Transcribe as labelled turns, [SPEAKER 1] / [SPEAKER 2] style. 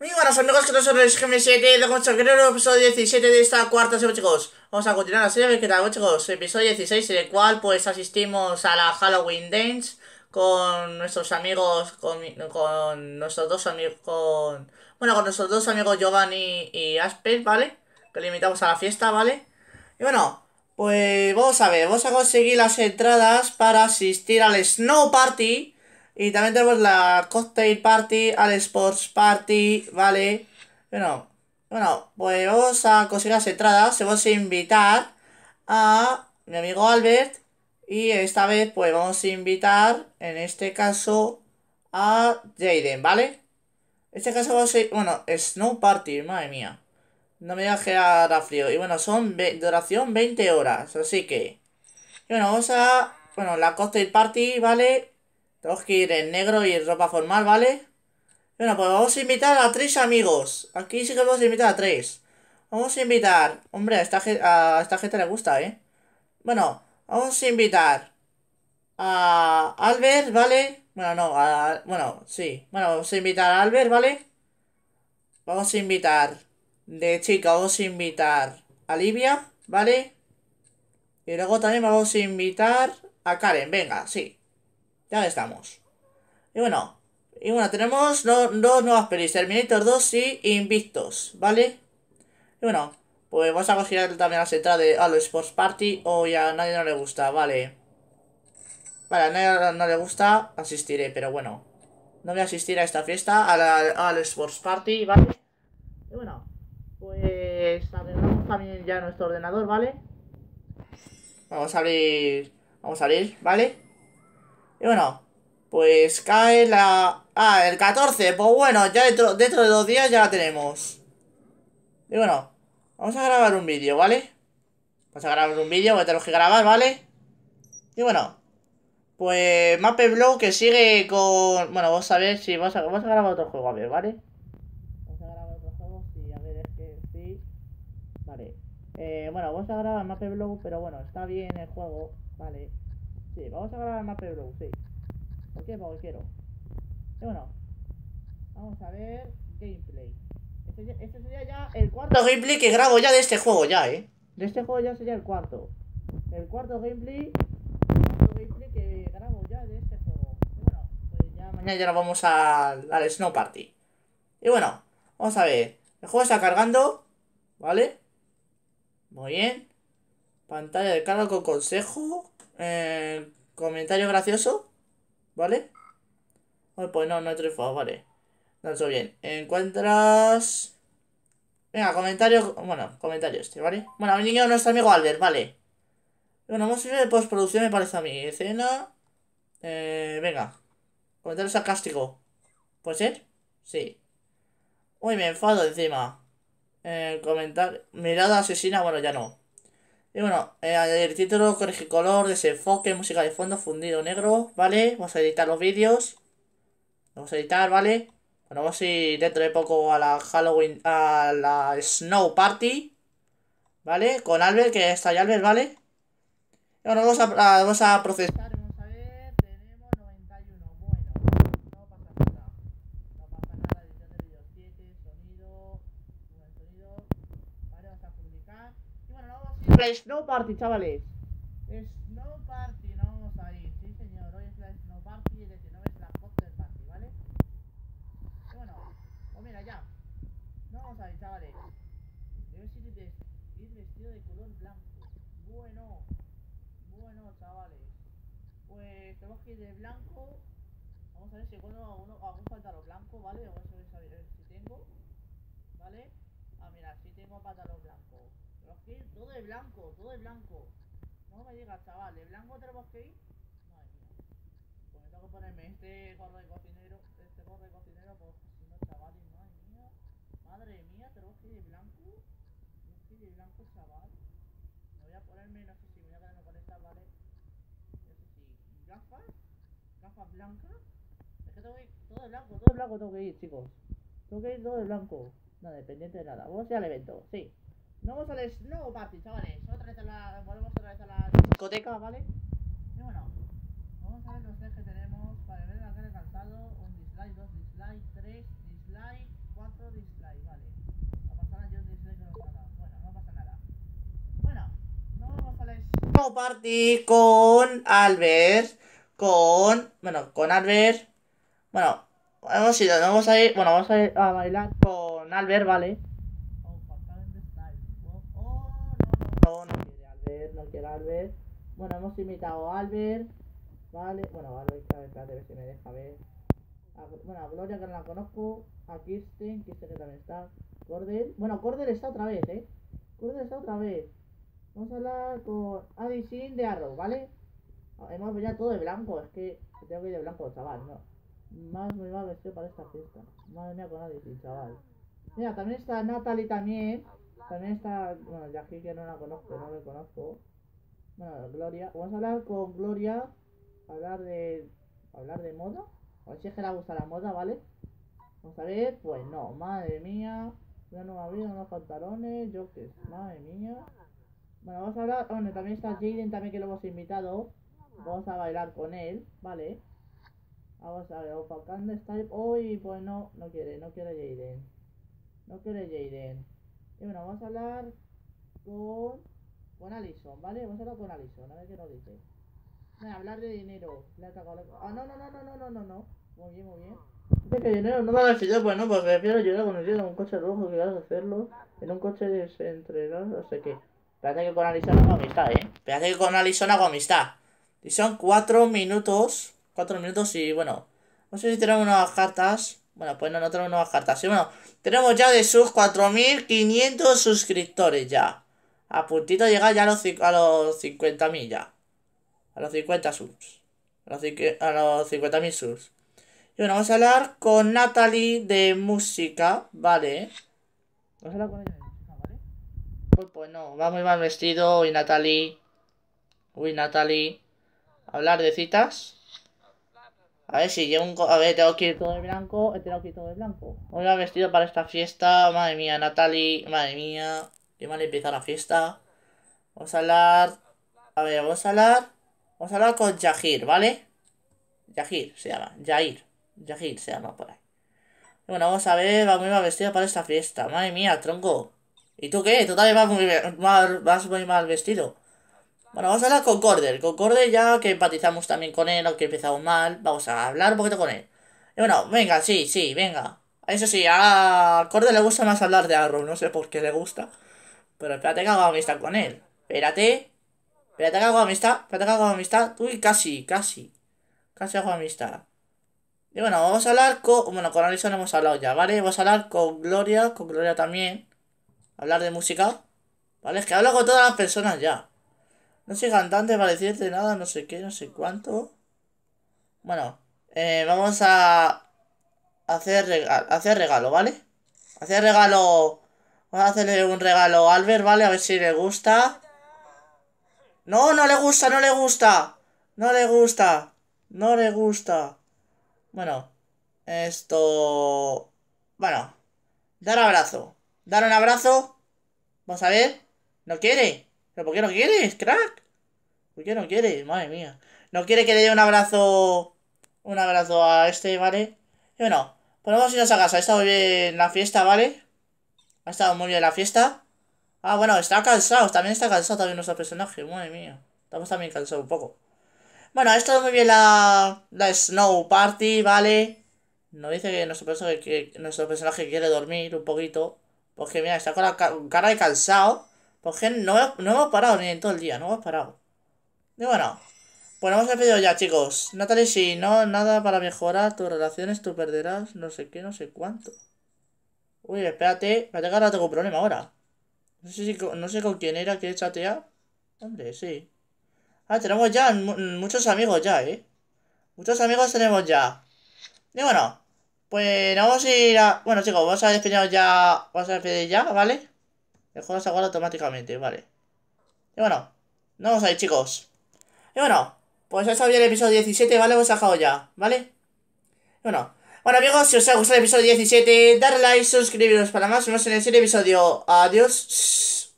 [SPEAKER 1] Muy buenas amigos, que no son los GM7 de el episodio 17 de esta cuarta serie, chicos. Vamos a continuar la serie, a qué tal, chicos. Episodio 16, en el cual pues asistimos a la Halloween Dance con nuestros amigos, con, con nuestros dos amigos, con... Bueno, con nuestros dos amigos Giovanni y Asper, ¿vale? Que le invitamos a la fiesta, ¿vale? Y bueno, pues vamos a ver, vamos a conseguir las entradas para asistir al Snow Party y también tenemos la Cocktail Party, al Sports Party, ¿vale? Bueno, bueno, pues vamos a conseguir las entradas. Vamos a invitar a mi amigo Albert. Y esta vez, pues vamos a invitar, en este caso, a Jaden, ¿vale? En este caso vamos a bueno, Snow Party, madre mía. No me digas que hará frío. Y bueno, son duración 20 horas, así que... Y bueno, vamos a... Bueno, la Cocktail Party, ¿vale? Tenemos que ir en negro y ropa formal, ¿vale? Bueno, pues vamos a invitar a tres amigos. Aquí sí que vamos a invitar a tres. Vamos a invitar... Hombre, a esta, a esta gente le gusta, ¿eh? Bueno, vamos a invitar a Albert, ¿vale? Bueno, no, a, bueno, sí. Bueno, vamos a invitar a Albert, ¿vale? Vamos a invitar de chica, vamos a invitar a Livia, ¿vale? Y luego también vamos a invitar a Karen, venga, sí. Ya estamos. Y bueno, y bueno, tenemos dos nuevas pelis, Terminator 2 y Invictos, ¿vale? Y bueno, pues vamos a coger también la entradas de Halo Sports Party o ya a nadie no le gusta, vale. Vale, a nadie no le gusta, asistiré, pero bueno. No voy a asistir a esta fiesta, a la Sports Party, ¿vale? Y bueno, pues abrimos también ya nuestro ordenador, ¿vale? Vamos a abrir, vamos a abrir, ¿vale? Y bueno, pues cae la... Ah, el 14. Pues bueno, ya dentro, dentro de dos días ya la tenemos. Y bueno, vamos a grabar un vídeo, ¿vale? Vamos a grabar un vídeo que tenemos que grabar, ¿vale? Y bueno, pues Mape Blow que sigue con... Bueno, vamos a ver si vamos a, vamos a grabar otro juego, a ver, ¿vale? Vamos a grabar otro juego, sí, a ver, es que sí. Vale. Eh, bueno, vamos a grabar Mape Blow, pero bueno, está bien el juego, ¿vale? Sí, vamos a grabar Mape Bro, sí. ¿Por qué? Porque quiero. Y bueno, vamos a ver gameplay. Este, este, sería ya el cuarto gameplay que grabo ya de este juego, ya, ¿eh? De este juego ya sería el cuarto. El cuarto gameplay, el cuarto gameplay que grabo ya de este juego. Y bueno, pues ya mañana ya nos vamos al, al Snow Party. Y bueno, vamos a ver. El juego está cargando, ¿vale? Muy bien. Pantalla de carga con consejo. Eh, comentario gracioso. ¿Vale? pues no, no he triunfado, vale. No he bien. Encuentras. Venga, comentario. Bueno, comentario este, ¿vale? Bueno, ha niño nuestro amigo Albert, vale. Bueno, vamos a ir de postproducción, me parece a mí. Escena. Eh, venga. Comentario sarcástico. ¿Puede ser? Sí. Uy, me enfado encima. Eh, comentar. Mirada asesina, bueno, ya no. Y bueno, eh, el título, corregir color, desenfoque, música de fondo, fundido negro, ¿vale? Vamos a editar los vídeos. Vamos a editar, ¿vale? Bueno, vamos a ir dentro de poco a la Halloween, a la Snow Party, ¿vale? Con Albert, que está ya Albert, ¿vale? Y bueno, vamos a, vamos a procesar. Snow Party, chavales. Snow Party, no vamos a ir. Sí, señor, hoy es la Snow Party y el 19 es la Cocktail Party, ¿vale? Bueno, pues mira, ya. No vamos a ir, chavales. Debes ir, vestido de color blanco. Bueno, bueno, chavales. Pues tenemos que ir de blanco. Vamos a ver si encuentro uno, algún pantalón blanco, ¿vale? Vamos a ver si tengo. ¿Vale? Ah, mira, si tengo pantalón blanco que ir todo de blanco, todo de blanco. No me digas, chaval, ¿de blanco tenemos que ir? Madre mía. Pues me tengo que ponerme este gorro de cocinero, este gorro de cocinero, pues si no, chavales, madre mía. Madre mía, tenemos que ir de blanco. Tenemos que ir de blanco, chaval. Me voy a ponerme, no sé si me voy a quedarme con esta, ¿vale? No sé si gafas, gafas blancas. Es que tengo que ir todo de blanco, todo de blanco tengo que ir, chicos. Tengo que ir todo de blanco. No, dependiente de nada. Vamos a ir al evento, sí. Vamos a al Snow Party, chavales. Otra vez a la... Volvemos otra vez a la discoteca, ¿vale? Y bueno, vamos a ver los tres que tenemos. Vale, ver la cara cansado. Un dislike, dos dislike, tres dislike, cuatro dislike, vale. a pasar nada, yo un dislike no pasa nada. Bueno, no pasa nada. Bueno, no vamos al Snow Party con Albert. Con... Bueno, con Albert. Bueno, hemos ido, vamos a ir... Bueno, vamos a ir a bailar con Albert, ¿vale? No, quiere Albert, no quiere Albert. Bueno, hemos invitado a Albert, ¿vale? Bueno, Albert, a ver, a ver si me deja ver. Bueno, Gloria que no la conozco, a Kirsten, Kirsten que también está, Cordel, bueno, Cordel está otra vez, ¿eh? Cordel está otra vez. Vamos a hablar con Addison de Arrow, ¿vale? Hemos ya todo de blanco, es que tengo que ir de blanco, chaval, no. Más me va a vestir para esta fiesta. Madre mía con Addison, chaval. Mira, también está Natalie también. También está, bueno, Yaki que no la conozco, no la conozco. Bueno, Gloria. Vamos a hablar con Gloria. Hablar de. Hablar de moda. A ver si es que le gusta la moda, ¿vale? Vamos a ver, pues no, madre mía. Una nueva vida, unos pantalones, yo qué sé, madre mía. Bueno, vamos a hablar. Bueno, también está Jaden también que lo hemos invitado. Vamos a bailar con él, ¿vale? Vamos a ver, Opacanda Style. Uy, pues no, no quiere, no quiere Jaden. No quiere Jaden. Y bueno, vamos a hablar con. Con Alison, ¿vale? Vamos a hablar con Alison, a ver qué nos dice. Hablar de dinero. Le tocado la- Ah, no, no, no, no, no, no, no, no. Muy bien, muy bien. Dice que dinero no me ha decidido, pues no, porque prefiero llegar conducido en un coche rojo que vas a hacerlo en un coche desentregado, no sé qué. Espérate que con Alison hago amistad, eh. Espérate que con Alison hago amistad. Y son cuatro minutos. Cuatro minutos y bueno. No sé si tenemos nuevas cartas. Bueno, pues no, no tenemos nuevas cartas. Y bueno, tenemos ya de sus 4500 suscriptores ya. A puntito de llegar ya a los, a los 50.000 ya. A los 50 subs. A los, los 50.000 subs. Y bueno, vamos a hablar con Natalie de música, ¿vale? Vamos a hablar con ella de música, ¿vale? Pues, pues no, va muy mal vestido. Uy, Natalie. Uy, Natalie. Hablar de citas. A ver si llevo un... A ver, tengo que ir todo de blanco. He tenido que ir todo de blanco. Hoy va vestido para esta fiesta. Madre mía, Natalie. Madre mía. Qué mal empieza la fiesta. Vamos a hablar... A ver, vamos a hablar... Vamos a hablar con Yahir, ¿vale? Yahir se llama. Yahir. Yahir se llama por ahí. Bueno, vamos a ver. Va muy mal vestido para esta fiesta. Madre mía, tronco. ¿Y tú qué? Tú también vas muy mal, vas muy mal vestido. Bueno, vamos a hablar con Corder. Con Corder ya que empatizamos también con él, aunque empezamos mal. Vamos a hablar un poquito con él. Y bueno, venga, sí, sí, venga. Eso sí, a Corder le gusta más hablar de Arrow. No sé por qué le gusta. Pero espérate que hago amistad con él. Espérate. Espérate que hago amistad. Espérate que hago amistad. Uy, casi, casi. Casi hago amistad. Y bueno, vamos a hablar con... Bueno, con Alison hemos hablado ya, ¿vale? Vamos a hablar con Gloria. Con Gloria también. Hablar de música. ¿Vale? Es que hablo con todas las personas ya. No soy cantante para nada, no sé qué, no sé cuánto. Bueno, eh, vamos a hacer regalo, hacer regalo, ¿vale? Hacer regalo. Vamos a hacerle un regalo a Albert, ¿vale? A ver si le gusta. No, no le gusta, no le gusta. No le gusta. No le gusta. Bueno, esto... Bueno, dar abrazo. Dar un abrazo. Vamos a ver. ¿No quiere? ¿Pero por qué no quieres, crack? ¿Por qué no quiere? Madre mía. No quiere que le dé un abrazo. Un abrazo a este, ¿vale? Y bueno, pues vamos a irnos a casa. Ha estado bien la fiesta, ¿vale? Ha estado muy bien la fiesta. Ah, bueno, está cansado. También está cansado también nuestro personaje. Madre mía. Estamos también cansados un poco. Bueno, ha estado muy bien la, la Snow Party, ¿vale? Nos dice que nuestro personaje, que nuestro personaje quiere dormir un poquito. Porque mira, está con la ca- cara de cansado. Porque no, no hemos parado ni en todo el día, no hemos parado. Y bueno, pues nos hemos despedido ya, chicos. Natalie, si no, nada para mejorar tus relaciones, tú perderás no sé qué, no sé cuánto. Uy, espérate, espérate que ahora tengo un problema ahora. No sé si, no sé con quién era que chatear. Hombre, sí. Ah, tenemos ya mu- muchos amigos ya, ¿eh? Muchos amigos tenemos ya. Y bueno, pues vamos a ir a... Bueno, chicos, vamos a despedirnos ya... Vamos a despedir ya, ¿vale? El juego se guarda automáticamente, vale. Y bueno, nos vamos a chicos. Y bueno, pues eso había el episodio 17, ¿vale? Hemos sacado ya, ¿vale? Y bueno, bueno amigos, si os ha gustado el episodio 17, darle like, suscribiros para más. Nos vemos en el siguiente episodio. Adiós.